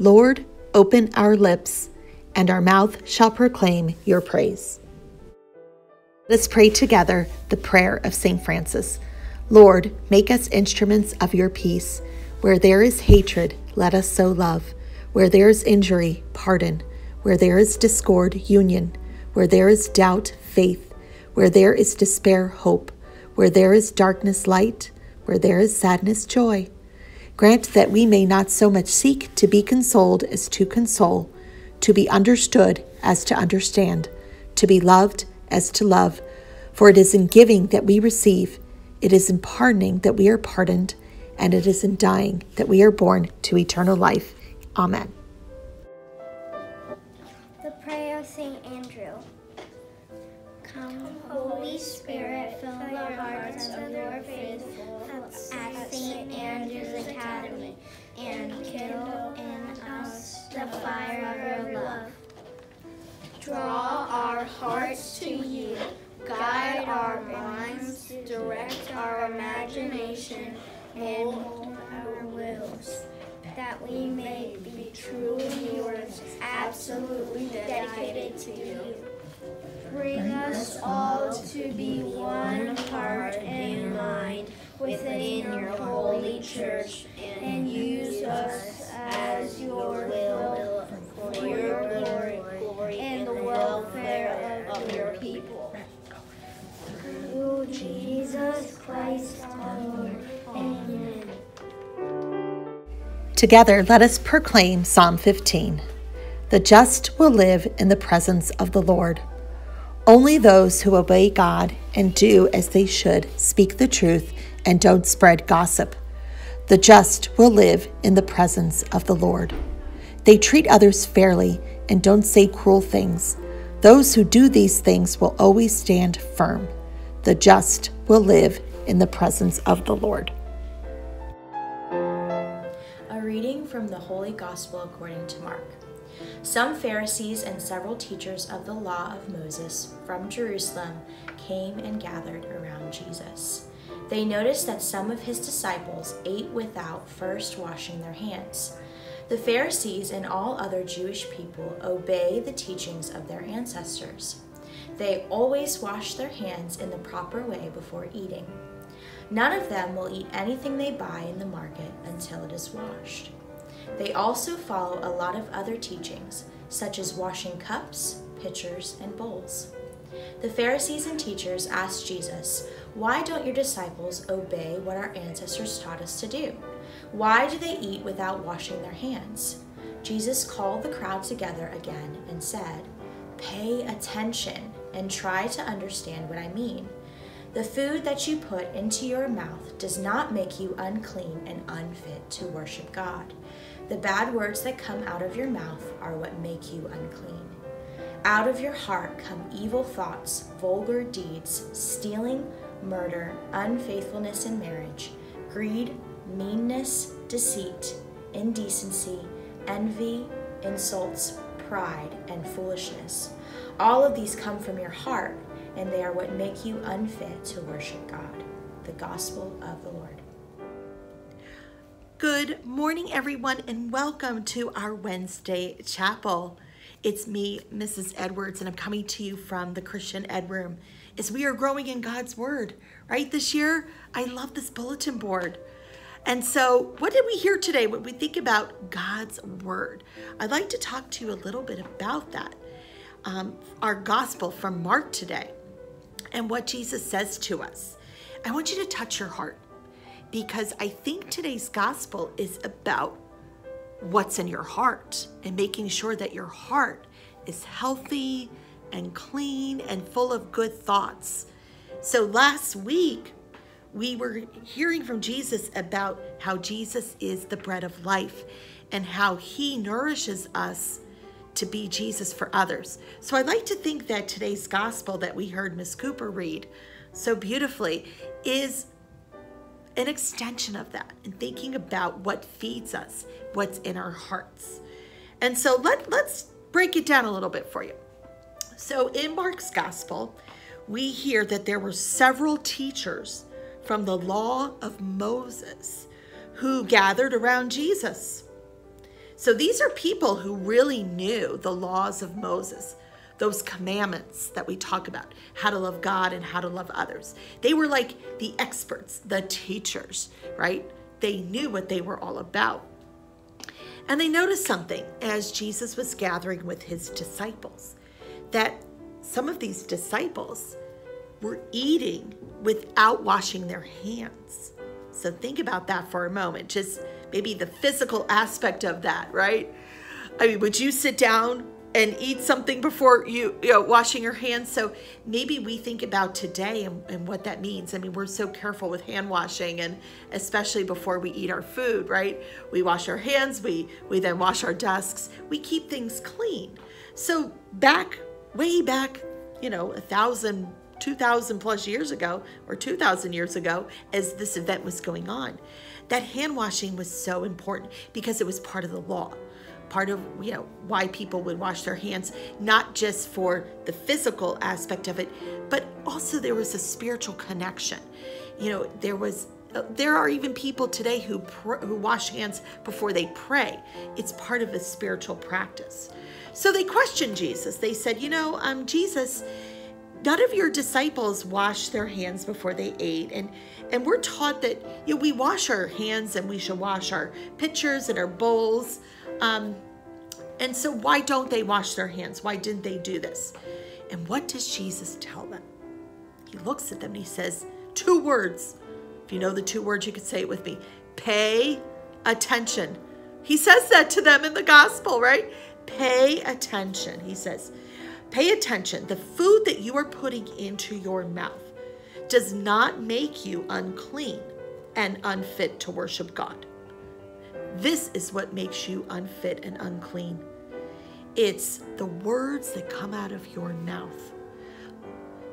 Lord, open our lips, and our mouth shall proclaim your praise. Let us pray together the prayer of St. Francis. Lord, make us instruments of your peace. Where there is hatred, let us sow love. Where there is injury, pardon. Where there is discord, union. Where there is doubt, faith. Where there is despair, hope. Where there is darkness, light. Where there is sadness, joy. Grant that we may not so much seek to be consoled as to console, to be understood as to understand, to be loved as to love. For it is in giving that we receive, it is in pardoning that we are pardoned, and it is in dying that we are born to eternal life. Amen. The prayer of St. Andrew. Come, Holy Spirit, fill the hearts of your faithful at St. Andrew's Academy, and kindle in us the fire of your love. Draw our hearts to you, guide our minds, direct our imagination, and mold our wills, that we may be truly yours, absolutely dedicated to you. Bring us all to be one heart and mind within your holy church, and use us as your will for your glory and the welfare of your people. Through Jesus Christ our Lord. Amen. Together, let us proclaim Psalm 15. The just will live in the presence of the Lord. Only those who obey God and do as they should speak the truth and don't spread gossip. The just will live in the presence of the Lord. They treat others fairly and don't say cruel things. Those who do these things will always stand firm. The just will live in the presence of the Lord. A reading from the Holy Gospel according to Mark. Some Pharisees and several teachers of the law of Moses from Jerusalem came and gathered around Jesus. They noticed that some of his disciples ate without first washing their hands. The Pharisees and all other Jewish people obey the teachings of their ancestors. They always wash their hands in the proper way before eating. None of them will eat anything they buy in the market until it is washed. They also follow a lot of other teachings, such as washing cups, pitchers, and bowls. The Pharisees and teachers asked Jesus, Why don't your disciples obey what our ancestors taught us to do? Why do they eat without washing their hands? Jesus called the crowd together again and said, Pay attention and try to understand what I mean. The food that you put into your mouth does not make you unclean and unfit to worship God. The bad words that come out of your mouth are what make you unclean. Out of your heart come evil thoughts, vulgar deeds, stealing, murder, unfaithfulness in marriage, greed, meanness, deceit, indecency, envy, insults, pride, and foolishness. All of these come from your heart, and they are what make you unfit to worship God. The Gospel of the Lord. Good morning, everyone, and welcome to our Wednesday chapel. It's me, Mrs. Edwards, and I'm coming to you from the Christian Ed Room as we are growing in God's Word, right? This year, I love this bulletin board. And so, what did we hear today when we think about God's Word? I'd like to talk to you a little bit about that. Um, our gospel from Mark today and what Jesus says to us. I want you to touch your heart because I think today's gospel is about what's in your heart and making sure that your heart is healthy and clean and full of good thoughts. So last week, we were hearing from Jesus about how Jesus is the bread of life and how he nourishes us to be Jesus for others. So I'd like to think that today's gospel that we heard Miss Cooper read so beautifully is an extension of that and thinking about what feeds us, what's in our hearts. And so let, let's break it down a little bit for you. So in Mark's gospel, we hear that there were several teachers from the law of Moses who gathered around Jesus. So these are people who really knew the laws of Moses, those commandments that we talk about, how to love God and how to love others. They were like the experts, the teachers, right? They knew what they were all about. And they noticed something as Jesus was gathering with his disciples that some of these disciples were eating without washing their hands. So think about that for a moment. Just maybe the physical aspect of that, right? I mean, would you sit down and eat something before you, you know, washing your hands? So maybe we think about today and, and what that means. I mean, we're so careful with hand washing and especially before we eat our food, right? We wash our hands, we, we then wash our desks, we keep things clean. So back, way back, you know, a thousand 2,000 plus years ago or 2,000 years ago as this event was going on. That hand washing was so important because it was part of the law. Part of you know why people would wash their hands, not just for the physical aspect of it, but also there was a spiritual connection. You know, there was uh, there are even people today who who wash hands before they pray. It's part of a spiritual practice. So they questioned Jesus. They said, "You know, um, Jesus, none of your disciples washed their hands before they ate. And and we're taught that you know we wash our hands and we should wash our pitchers and our bowls. Um, and so why don't they wash their hands? Why didn't they do this? And what does jesus tell them? He looks at them and he says two words. If you know the two words you could say it with me. Pay attention. He says that to them in the gospel right? Pay attention. He says Pay attention. The food that you are putting into your mouth does not make you unclean and unfit to worship God. This is what makes you unfit and unclean. It's the words that come out of your mouth.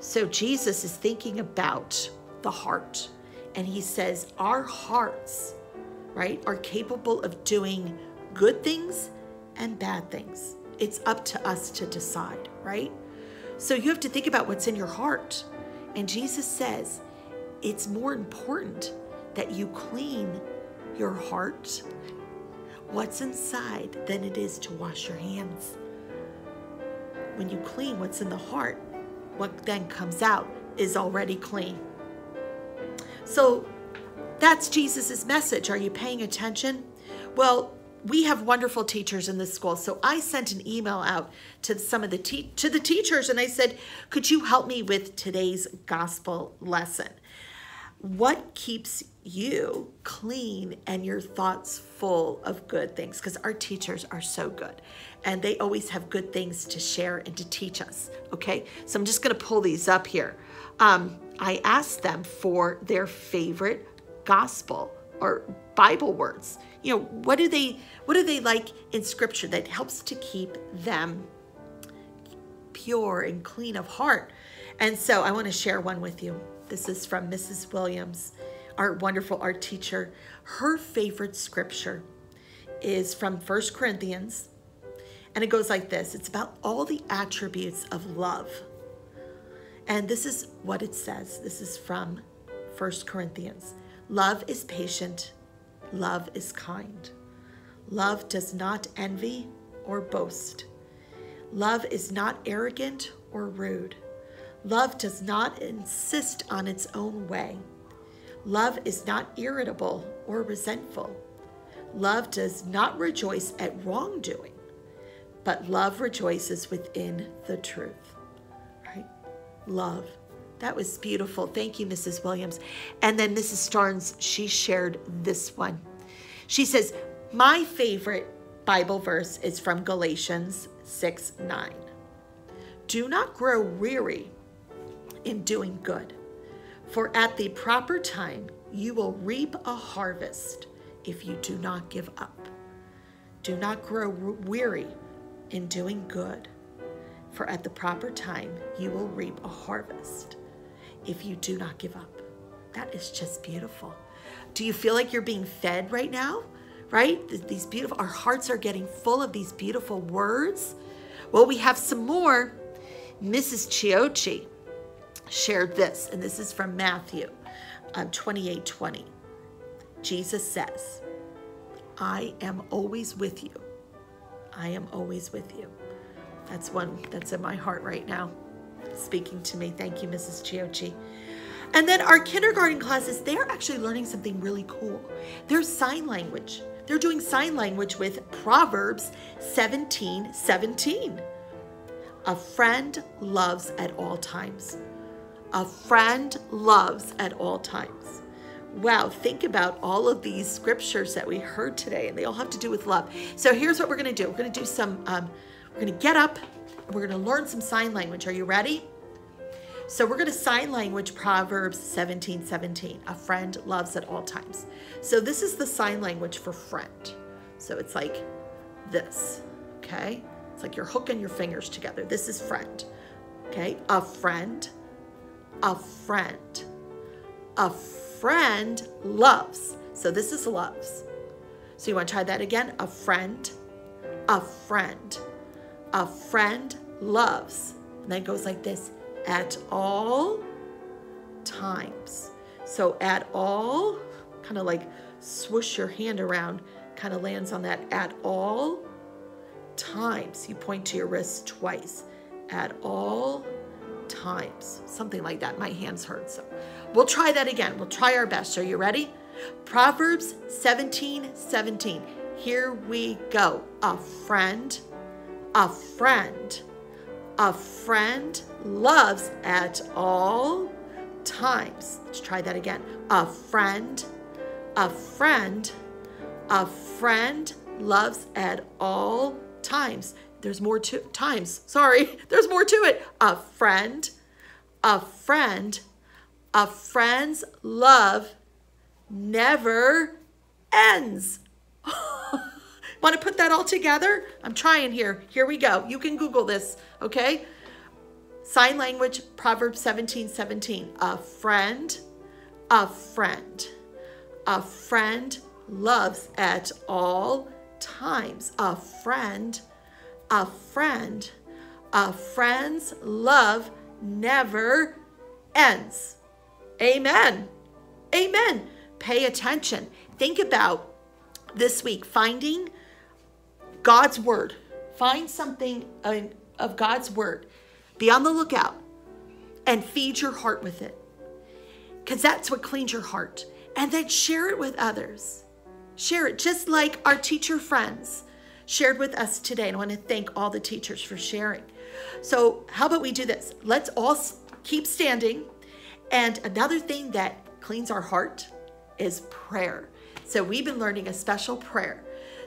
So Jesus is thinking about the heart, and he says, Our hearts, right, are capable of doing good things and bad things. It's up to us to decide, right? So you have to think about what's in your heart. And Jesus says it's more important that you clean your heart, what's inside, than it is to wash your hands. When you clean what's in the heart, what then comes out is already clean. So that's Jesus' message. Are you paying attention? Well, we have wonderful teachers in this school. So I sent an email out to some of the to the teachers and I said, "Could you help me with today's gospel lesson? What keeps you clean and your thoughts full of good things because our teachers are so good and they always have good things to share and to teach us. Okay, so I'm just going to pull these up here. Um, I asked them for their favorite gospel or Bible words. You know, what do they what do they like in scripture that helps to keep them pure and clean of heart? And so I want to share one with you. This is from Mrs. Williams, our wonderful art teacher. Her favorite scripture is from First Corinthians, and it goes like this it's about all the attributes of love. And this is what it says. This is from First Corinthians. Love is patient, love is kind. Love does not envy or boast. Love is not arrogant or rude. Love does not insist on its own way. Love is not irritable or resentful. Love does not rejoice at wrongdoing, but love rejoices within the truth. Right? Love. That was beautiful. Thank you, Mrs. Williams. And then Mrs. Starnes, she shared this one. She says, My favorite Bible verse is from Galatians 6 9. Do not grow weary in doing good, for at the proper time you will reap a harvest if you do not give up. Do not grow weary in doing good, for at the proper time you will reap a harvest if you do not give up. That is just beautiful. Do you feel like you're being fed right now? Right? These beautiful, our hearts are getting full of these beautiful words. Well, we have some more. Mrs. Chiochi shared this, and this is from Matthew um, 28 20. Jesus says, I am always with you I am always with you. That's one that's in my heart right now, speaking to me. Thank you, Mrs. Chiochi. And then our kindergarten classes, they're actually learning something really cool. They're sign language. They're doing sign language with Proverbs 17 17. A friend loves at all times. A friend loves at all times. Wow, think about all of these scriptures that we heard today, and they all have to do with love. So here's what we're going to do we're going to do some, um, we're going to get up, we're going to learn some sign language. Are you ready? So we're going to sign language Proverbs 17 17. A friend loves at all times. So this is the sign language for friend. So it's like this, okay? It's like you're hooking your fingers together. This is friend, okay? A friend, a friend, a friend loves. So this is loves. So you want to try that again? A friend, a friend, a friend loves. And then goes like this at all times. So at all, kind of like swoosh your hand around, kind of lands on that at all times. You point to your wrist twice. At all times. Something like that. My hands hurt. So we'll try that again. We'll try our best. Are you ready? Proverbs 17 17. Here we go. A friend, a friend a friend loves at all times. Let's try that again. A friend, a friend, a friend loves at all times. There's more to times. Sorry, there's more to it. A friend, a friend, a friend's love never ends. Want to put that all together? I'm trying here. Here we go. You can Google this, okay? Sign language, Proverbs 17 17. A friend, a friend, a friend loves at all times. A friend, a friend, a friend's love never ends. Amen. Amen. Pay attention. Think about this week finding God's word. Find something of God's word. Be on the lookout and feed your heart with it. Because that's what cleans your heart. And then share it with others. Share it just like our teacher friends shared with us today. And I want to thank all the teachers for sharing. So, how about we do this? Let's all keep standing. And another thing that cleans our heart is prayer. So, we've been learning a special prayer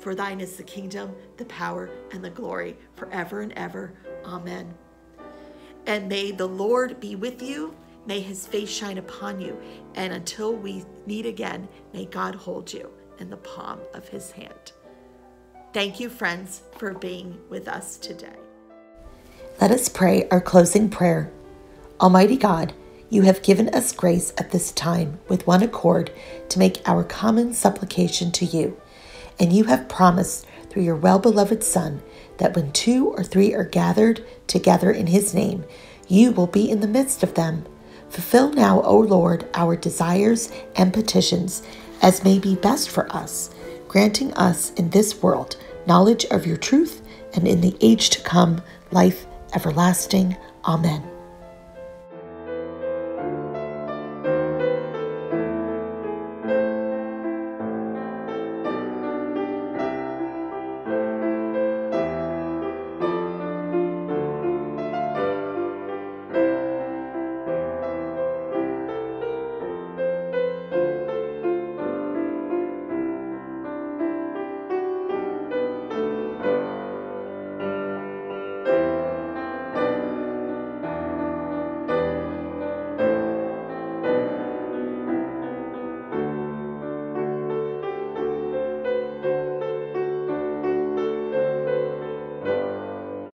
For thine is the kingdom, the power, and the glory forever and ever. Amen. And may the Lord be with you. May his face shine upon you. And until we meet again, may God hold you in the palm of his hand. Thank you, friends, for being with us today. Let us pray our closing prayer. Almighty God, you have given us grace at this time with one accord to make our common supplication to you and you have promised through your well beloved Son that when two or three are gathered together in his name, you will be in the midst of them. Fulfill now, O Lord, our desires and petitions as may be best for us, granting us in this world knowledge of your truth and in the age to come life everlasting. Amen.